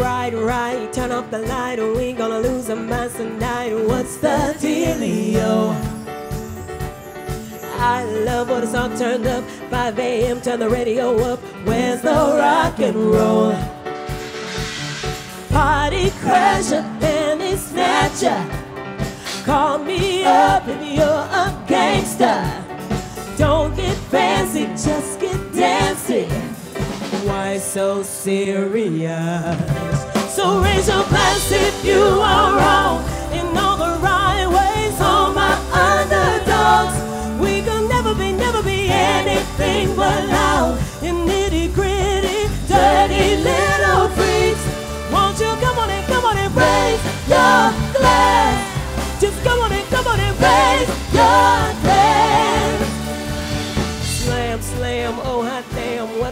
right, right. Turn off the light, or we gonna lose our minds tonight. What's the dealio? I love when it's all turned up. 5 a.m. Turn the radio up. Where's the rock and roll? Party crasher, penny snatcher. Call me up if you're a gangster. Don't get fancy, just. Why so serious? So raise your glass if you are wrong. In all the right ways, all my underdogs. We can never be, never be anything but loud. In nitty gritty, dirty little freaks. Won't you come on and come on and raise your glass? Just come on and come on and raise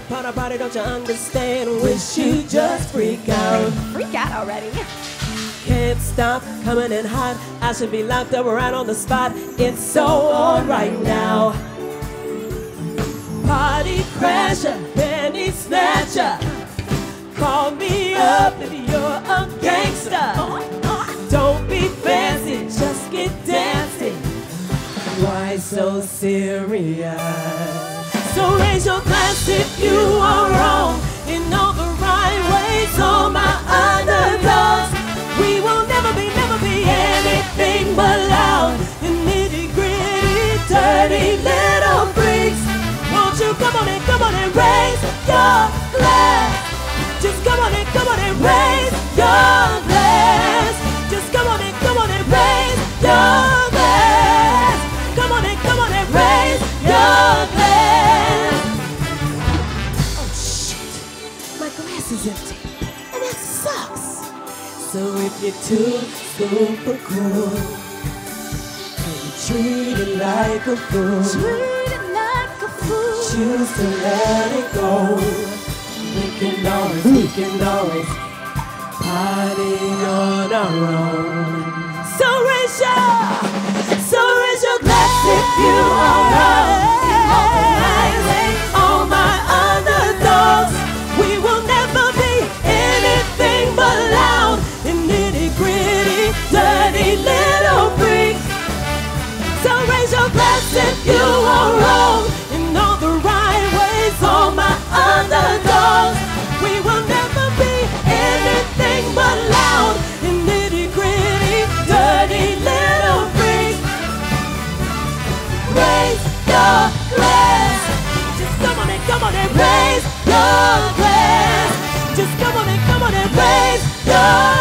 part about it don't you understand? Wish you just freak out. Freak out already. Can't stop coming in hot. I should be locked up right on the spot. It's so on right now. Party crasher, penny snatcher. Call me up if you're a gangster. Don't be fancy, just get dancing. Why so serious? So raise your glass if you are wrong So if you're too super cool, and you treat it like a fool, Treat it like a fool. choose to let it go. We can always, we can always party on our own. So raise your, you are wrong in all the right ways. All my underdogs, we will never be anything but loud and nitty gritty, dirty little freaks. Raise your glass. Just come on and come on and raise your glass. Just come on and come on and raise your